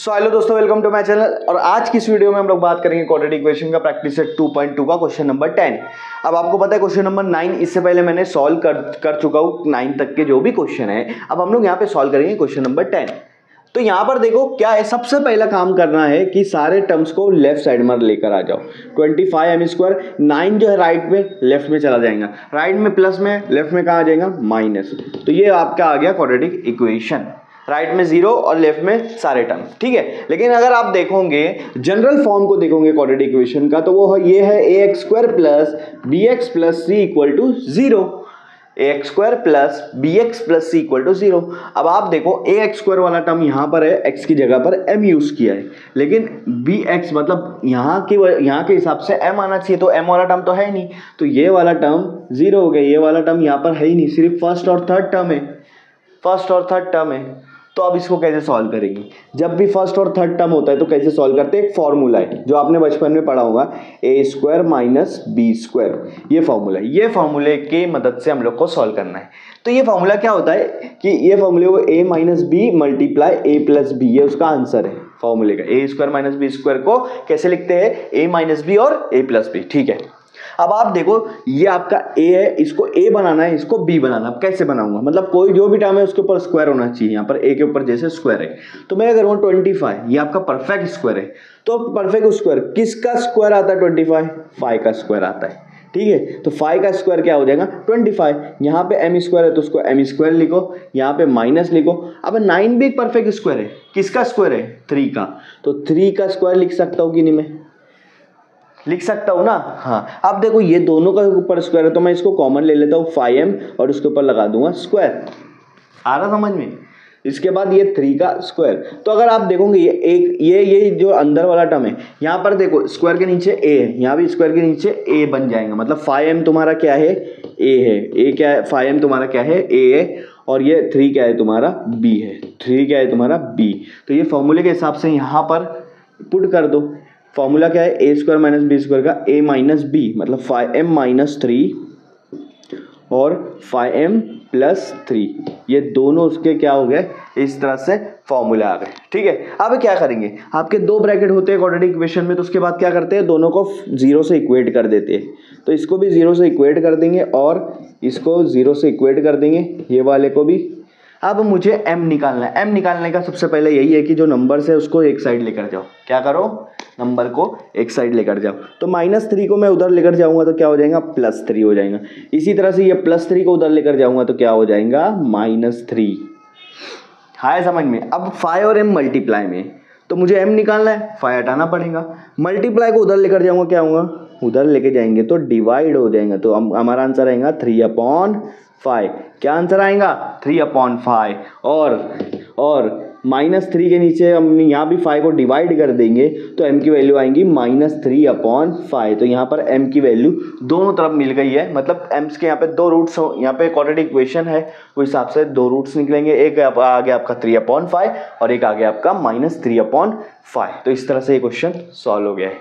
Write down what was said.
सो hello दोस्तों welcome to my channel और आज की इस वीडियो में हम लोग बात करेंगे क्वाड्रेटिक इक्वेशन का प्रैक्टिस सेट 2.2 का क्वेश्चन नंबर 10 अब आपको पता है क्वेश्चन नंबर 9 इससे पहले मैंने सॉल्व कर कर चुका हूँ 9 तक के जो भी क्वेश्चन है। अब हम लोग यहाँ पे सॉल्व करेंगे क्वेश्चन नंबर 10 तो यहाँ पर देखो क्या है, सबसे पहला काम करना है कि सारे टर्म्स को लेफ़्ट साइड में लेकर आ जाओ। 25 फाइव एम स्क्वायर नाइन जो है राइट में लेफ़्ट में चला जाएगा। राइट में प्लस में लेफ़्ट में कहा आ जाएगा? माइनस तो ये आपका आ गया क्वाड्रेटिक इक्वेशन राइट में ज़ीरो और लेफ़्ट में सारे टर्म, ठीक है? लेकिन अगर आप देखोगे जनरल फॉर्म को देखोगे क्वाड्रेटिक इक्वेशन का तो वो ये है a x square plus b x plus c equal to zero a x square plus b x plus c equal to zero अब आप देखो ए एक्स स्क्वायर वाला टर्म यहाँ पर है एक्स की जगह पर एम यूज़ किया है। लेकिन बी एक्स मतलब यहाँ के यहाँ के हिसाब से एम आना चाहिए तो एम वाला टर्म तो है नहीं। तो ये वाला टर्म ज़ीरो हो गया, ये वाला टर्म यहाँ पर है ही नहीं, सिर्फ़ फ़र्स्ट और थर्ड टर्म है। फ़र्स्ट और थर्ड टर्म है। तो अब इसको कैसे सॉल्व करेंगे? जब भी फ़र्स्ट और थर्ड टर्म होता है तो कैसे सॉल्व करते हैं? एक फॉर्मूला है, जो आपने बचपन में पढ़ा होगा a square minus b square ये फॉर्मूला है। ये फॉर्मूले के मदद से हम लोग को सॉल्व करना है। तो ये फॉर्मूला क्या होता है कि ये फॉर्मूले को a minus b multiply a plus b ये उसका आंसर है फॉर्मूले का। A square minus b square को कैसे लिखते हैं? ए माइनस बी और ए प्लस बी ठीक है? अब आप देखो, ये आपका ए है, इसको ए बनाना है, इसको बी बनाना अब कैसे बनाऊँगा? मतलब कोई जो भी टर्म है, उसके ऊपर स्क्वायर होना चाहिए, यहाँ पर ए के ऊपर जैसे स्क्वायर है। तो मैं करूँगा ट्वेंटी फाइव ये आपका परफेक्ट स्क्वायर है। तो परफेक्ट स्क्वायर किसका स्क्वायर आता है ट्वेंटी फाइव फाइव का स्क्वायर आता है। ठीक है? तो फाइव का स्क्वायर क्या हो जाएगा? ट्वेंटी फाइव यहाँ पे एम स्क्वायर है तो उसको एम स्क्वायर लिखो। यहाँ पे माइनस लिखो। अब नाइन भी एक परफेक्ट स्क्वायर है। किसका स्क्वायर है? थ्री का। तो थ्री का स्क्वायर लिख सकता हूँ कि नहीं मैं? लिख सकता हूँ ना? हाँ। अब देखो ये दोनों का ऊपर स्क्वायर है तो मैं इसको कॉमन ले लेता हूँ फाइव एम और उसके ऊपर लगा दूँगा स्क्वायर आ रहा समझ में? इसके बाद ये थ्री का स्क्वायर तो अगर आप देखोगे ये एक ये ये जो अंदर वाला टर्म है यहाँ पर देखो स्क्वायर के नीचे ए है यहाँ भी स्क्वायर के नीचे ए बन जाएगा। मतलब फाइव एम तुम्हारा क्या है? ए है। ए क्या है? फाइव एम तुम्हारा क्या है? ए है। और ये थ्री क्या है? तुम्हारा बी है। थ्री क्या है? तुम्हारा बी तो ये फॉर्मूले के हिसाब से यहाँ पर पुट कर दो। फॉर्मूला क्या है? A square minus b square का ए माइनस बी मतलब फाइव एम माइनस थ्री और फाइव एम प्लस थ्री ये दोनों उसके क्या हो गए? इस तरह से फॉर्मूला आ गए। ठीक है? अब क्या करेंगे? आपके दो ब्रैकेट होते हैं क्वाड्रेटिक इक्वेशन में तो उसके बाद क्या करते हैं? दोनों को ज़ीरो से इक्वेट कर देते हैं। तो इसको भी ज़ीरो से इक्वेट कर देंगे और इसको ज़ीरो से इक्वेट कर देंगे। ये वाले को भी अब मुझे m निकालना है। M निकालने का सबसे पहले यही है कि जो नंबर है उसको एक साइड लेकर जाओ। क्या करो? नंबर को एक साइड लेकर जाओ। तो माइनस थ्री को मैं उधर लेकर जाऊँगा तो क्या हो जाएगा? प्लस थ्री हो जाएगा। इसी तरह से ये प्लस थ्री को उधर लेकर जाऊँगा तो क्या हो जाएगा? माइनस थ्री हाय समझ में अब फाइव और एम मल्टीप्लाई में। तो मुझे एम निकालना है। फाइव हटाना पड़ेगा। मल्टीप्लाई को उधर लेकर जाऊँगा, क्या होगा? उधर लेके जाएँगे तो डिवाइड हो जाएगा। तो हमारा आंसर आएगा थ्री अपॉन फाइव क्या आंसर आएगा? थ्री अपॉन फाइव और और माइनस थ्री के नीचे हम यहाँ भी फाइव को डिवाइड कर देंगे तो एम की वैल्यू आएँगी माइनस थ्री अपॉन फाइव तो यहाँ पर एम की वैल्यू दोनों तरफ़ मिल गई है. मतलब एम्स के यहाँ पे दो रूट्स हो, यहाँ पे क्वाड्रेटिक इक्वेशन है उस हिसाब से दो रूट्स निकलेंगे. एक आ गया आपका थ्री अपॉन फाइव और एक आ गया आपका माइनस थ्री अपॉन फाइव तो इस तरह से ये क्वेश्चन सॉल्व हो गया है.